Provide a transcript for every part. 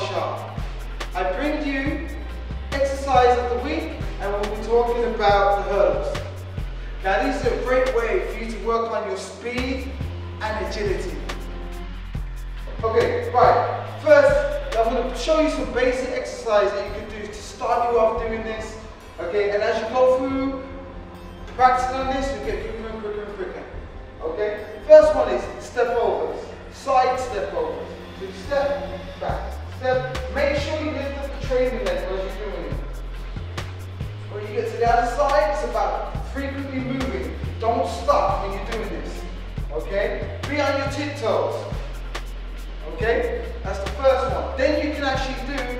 I bring you exercise of the week and we'll be talking about the hurdles. Now these are a great way for you to work on your speed and agility. Okay, right. First, I'm going to show you some basic exercise that you can do to start you off doing this. Okay, and as you go through practicing on this, you get quicker and quicker and quicker. Okay, first one is step overs, side step overs. So you step back, step. Make sure you lift up the training leg as you're doing it. When you get to the other side, it's about frequently moving. Don't stop when you're doing this. Okay? Be on your tiptoes. Okay? That's the first one. Then you can actually do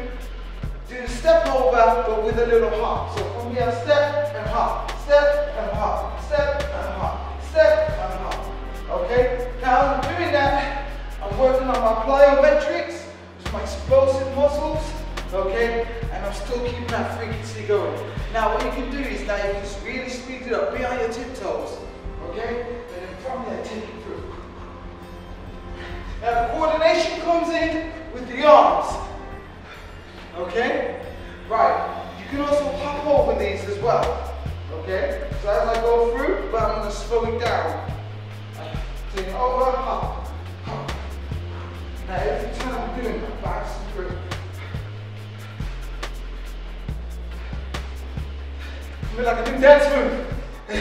do the step over but with a little hop. So from here, step and hop, step and hop, step and hop, step and hop. Okay? Now I'm doing that, I'm working on my plyometrics, still keeping that frequency going. Now what you can do is now you can just really speed it up. Be on your tiptoes. Okay? And then from there, take it through. Now coordination comes in with the arms. Okay? Right. You can also pop over these as well. Okay? So as I go through, but I'm going to slow it down. Take it over, hop. Feel like a new dance move.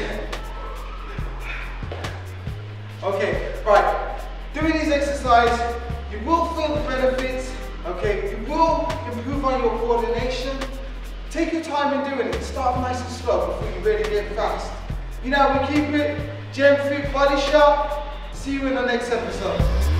okay, right. Doing these exercises, you will feel the benefits, okay? You will improve on your coordination. Take your time in doing it. Start nice and slow before you really get fast. You know, we keep it gem fit, BodySHARP. See you in the next episode.